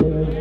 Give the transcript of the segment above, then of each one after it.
Ladies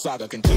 saga continues.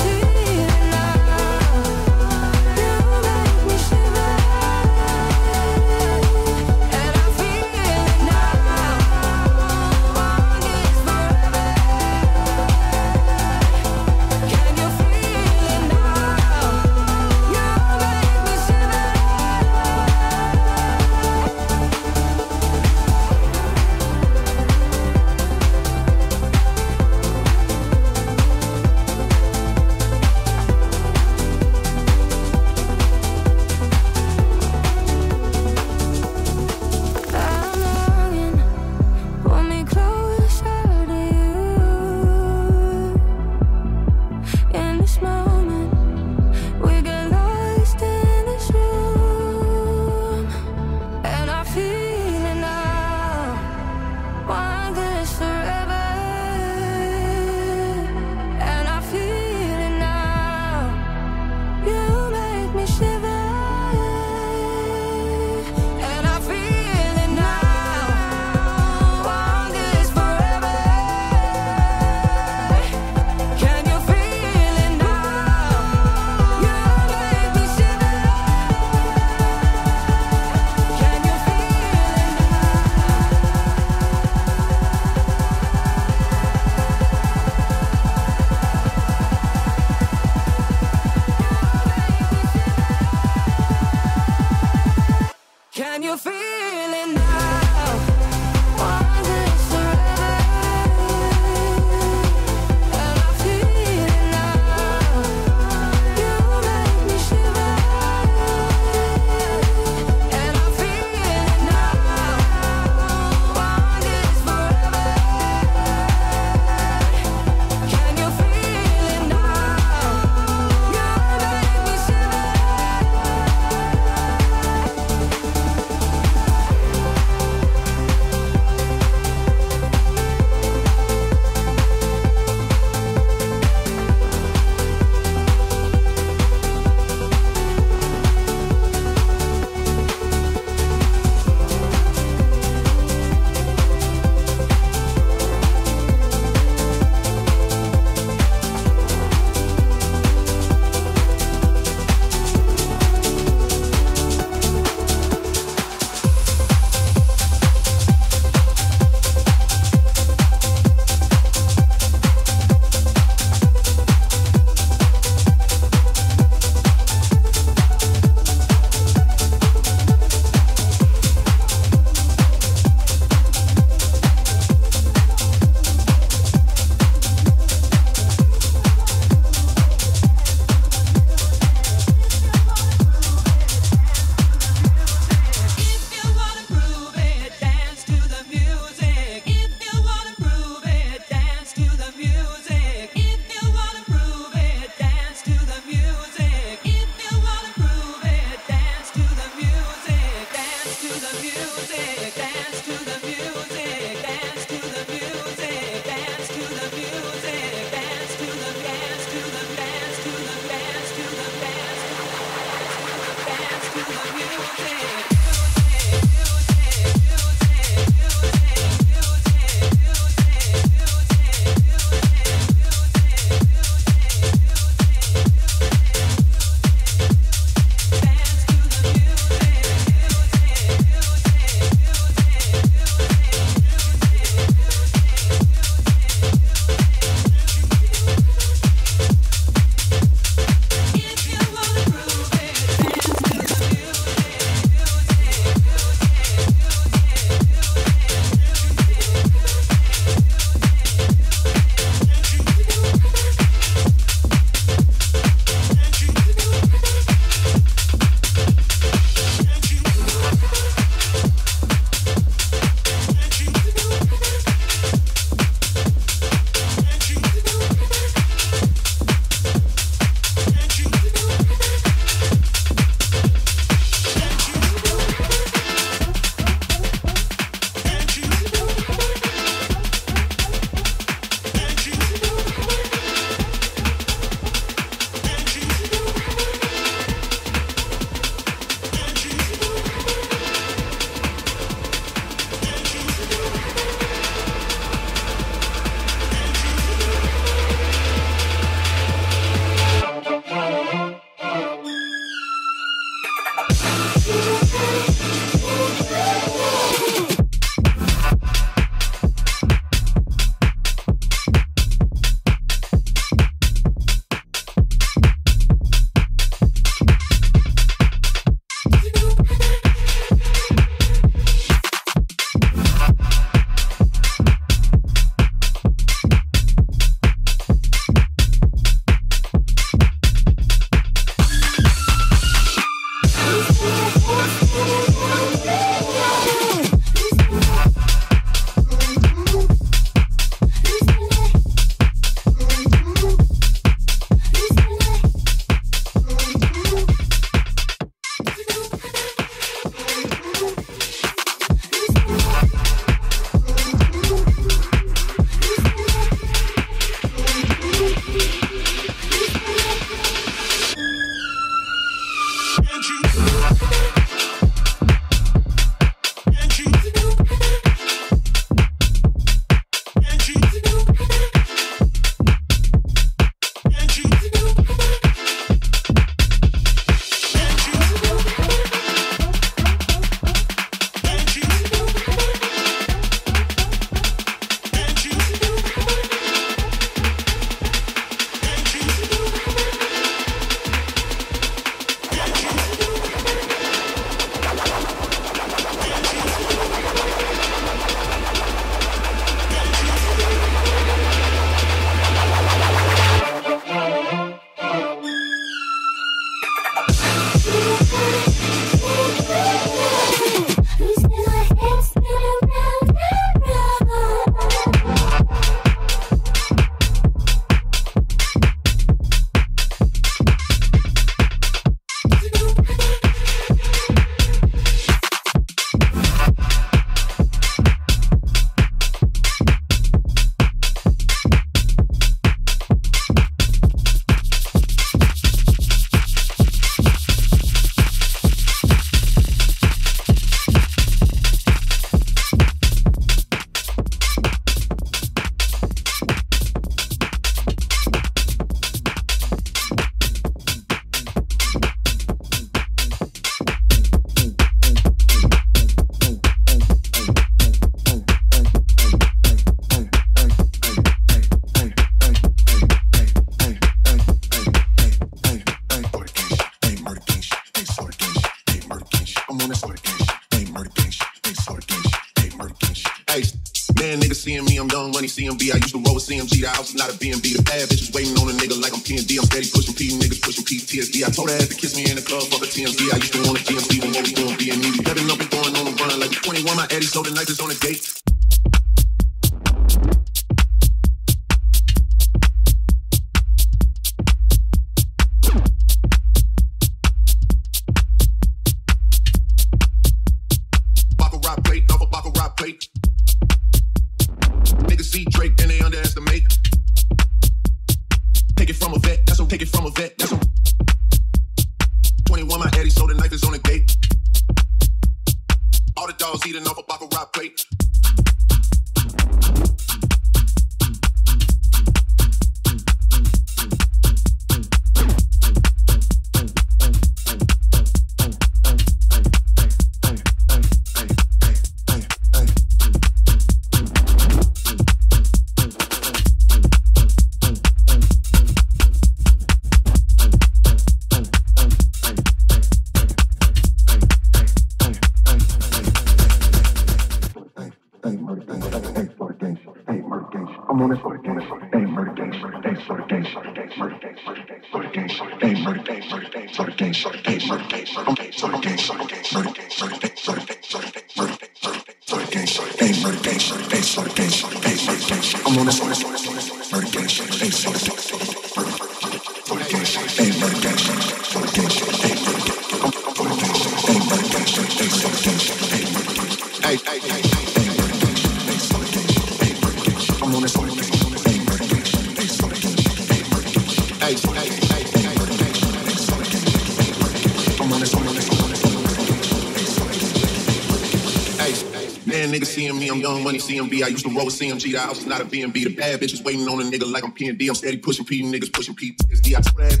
CMB. I used to roll with CMG. The house is not a BMB. The bad bitches waiting on a nigga like I'm PND. I'm steady pushing P. Niggas pushing PTSD. I swear I had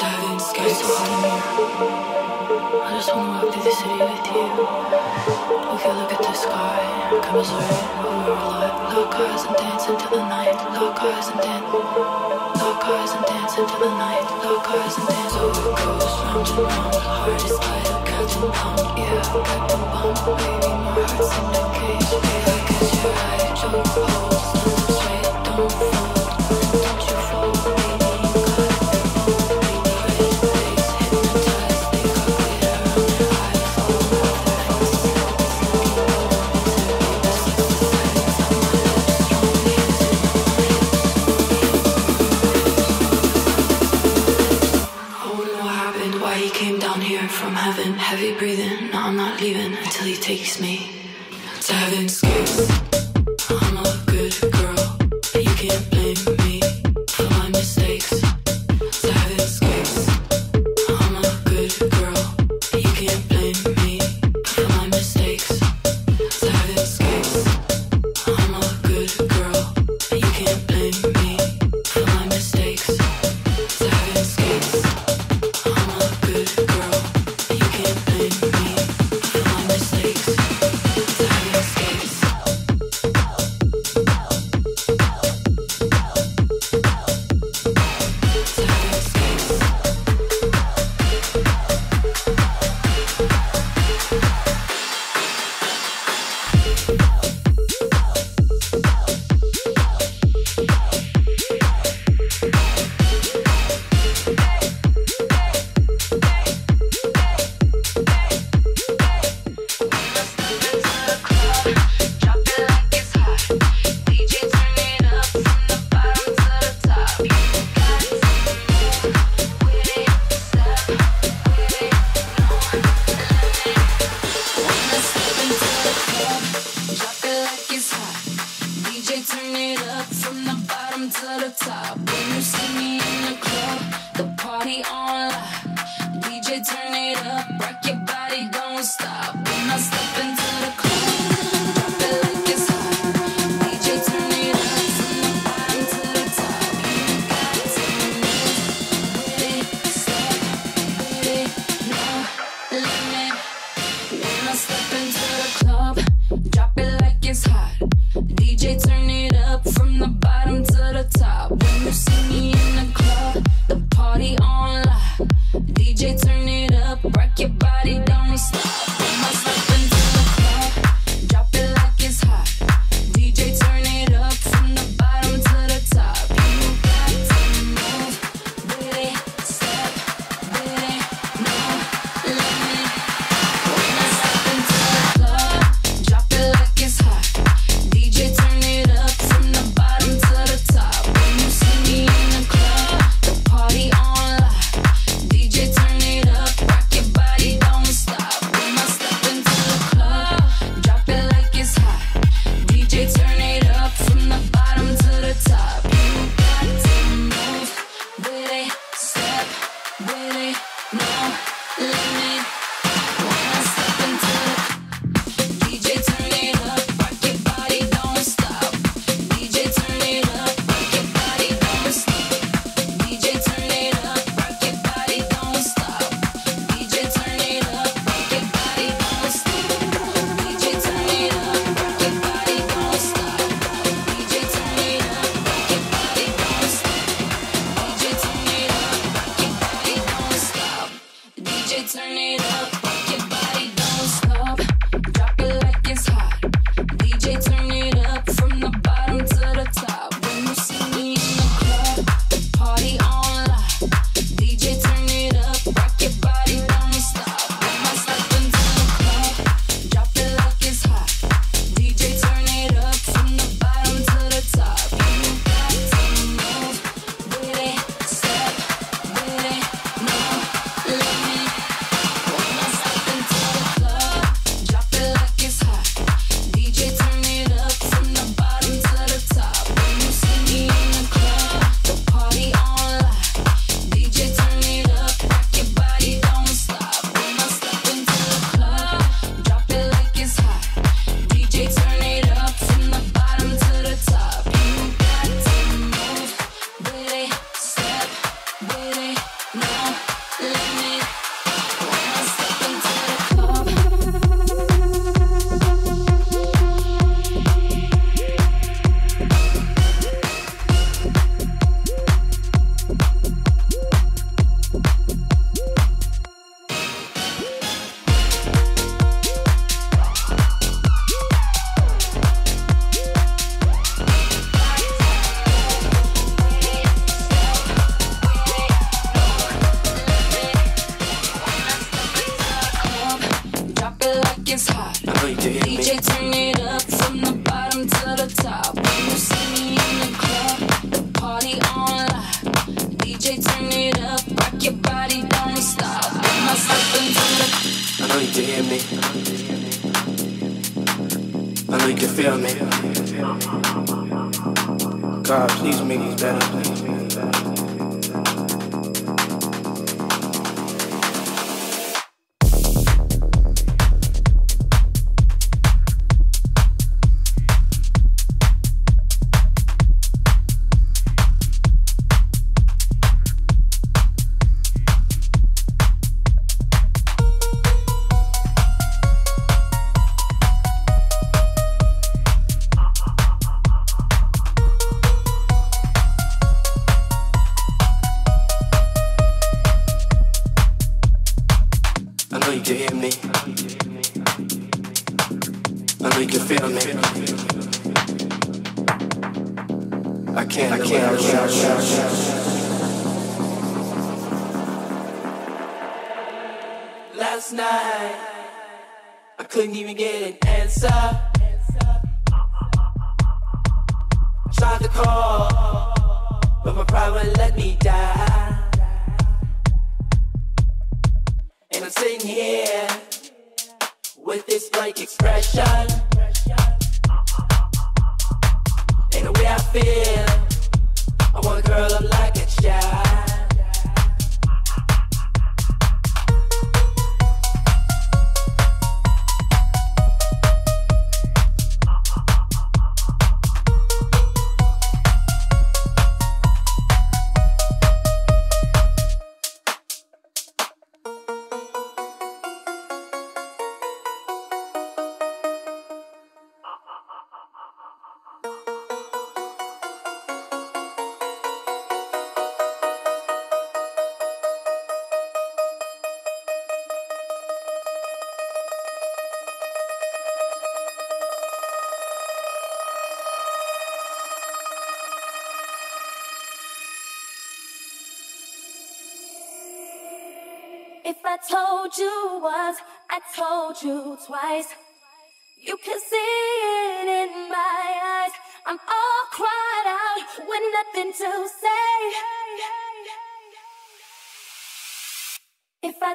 I just wanna walk through the city with you. We look at the sky, commiserate oh, over our. Lock eyes and dance into the night. Lock eyes and dance. Eyes and dance into the night. Lock eyes and dance oh, over so goes round and round. Heart is and bump, baby, my heart's in a cage. Yeah, I catch your eye, choke hold, stand straight, don't fall. rock it drop it like it's hot. I know you can hear me. Turn it up from the bottom to the top. When you see me in the club, the party on lock. DJ, turn it up, rock your body, don't stop. Am I slipping through the? I know you can hear me. I know you can feel me. God, please make these better, please.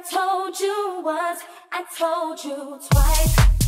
Told you once, I told you twice.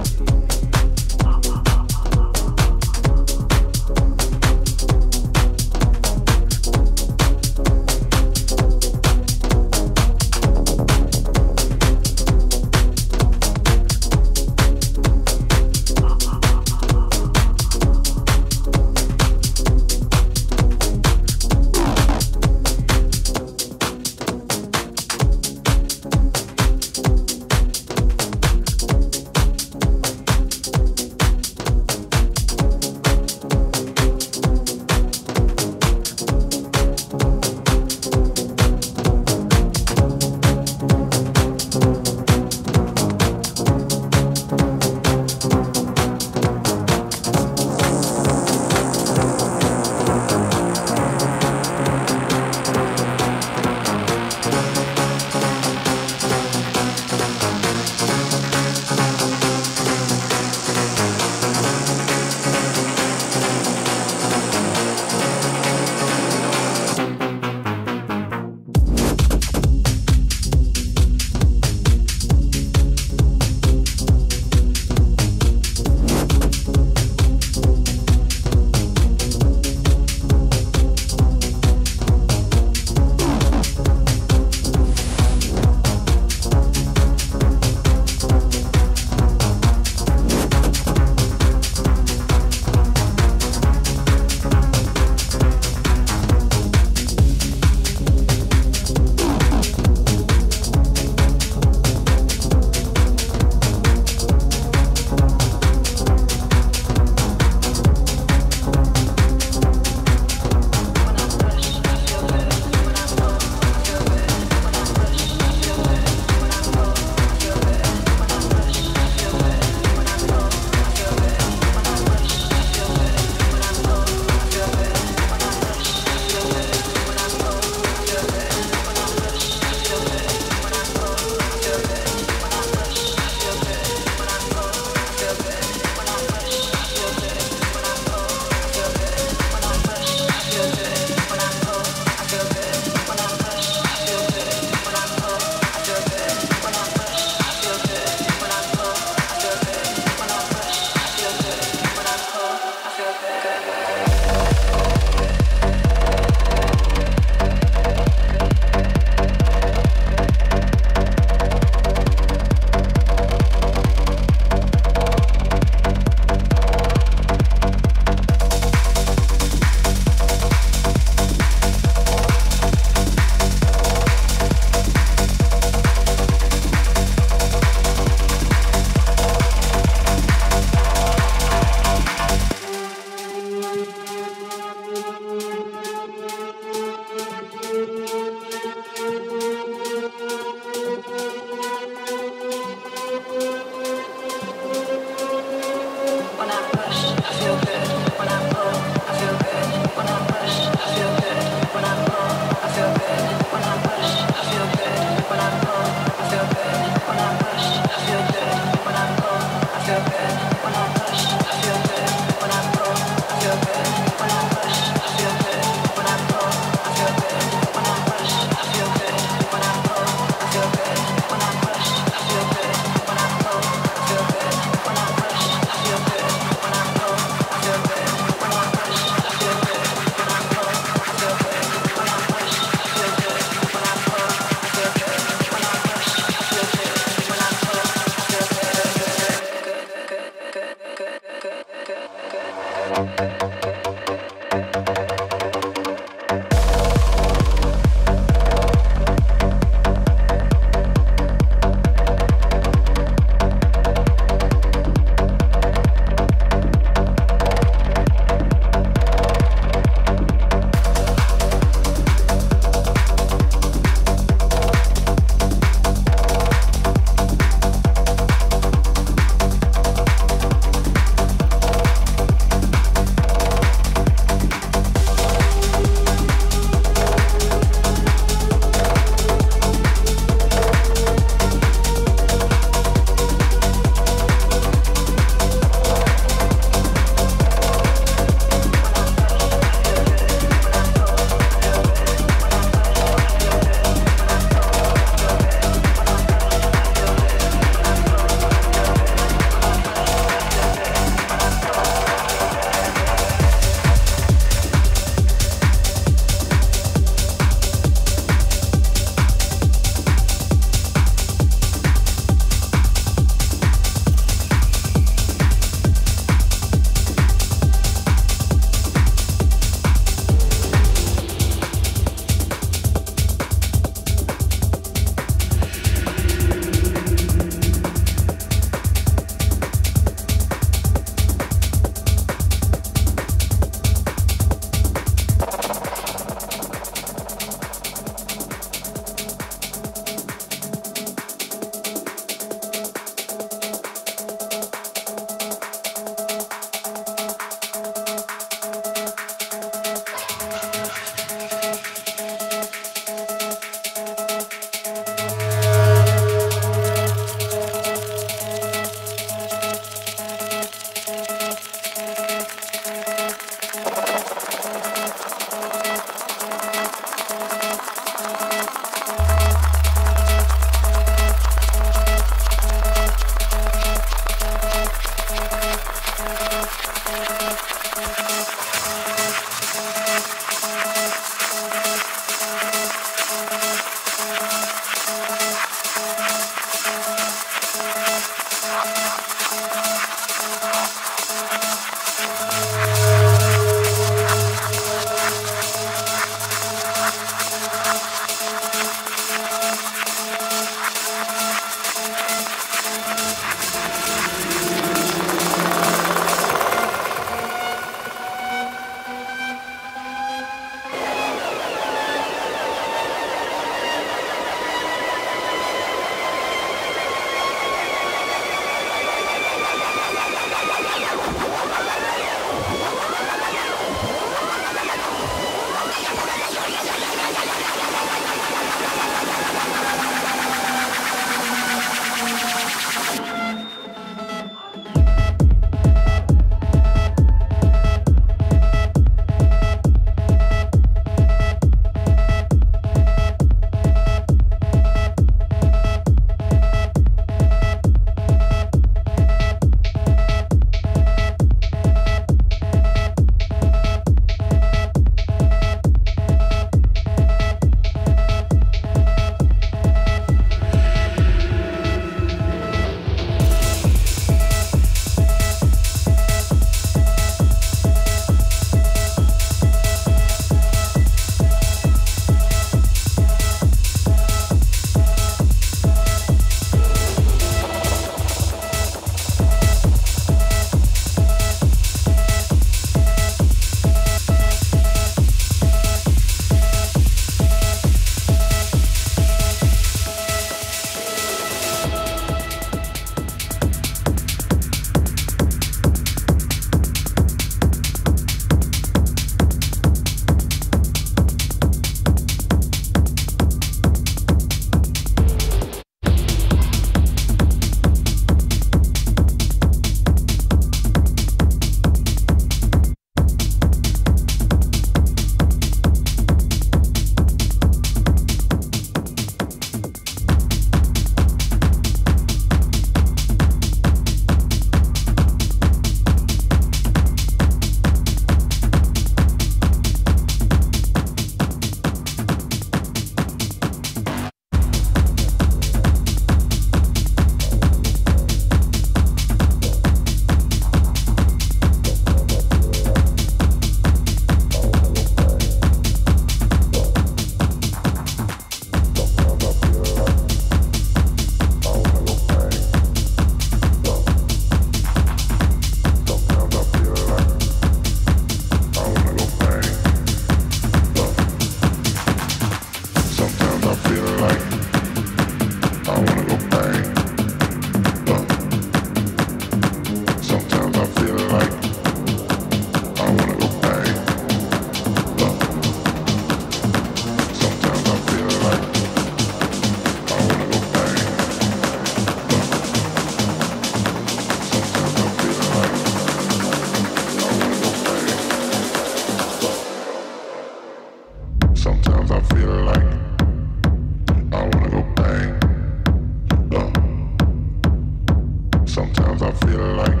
I feel like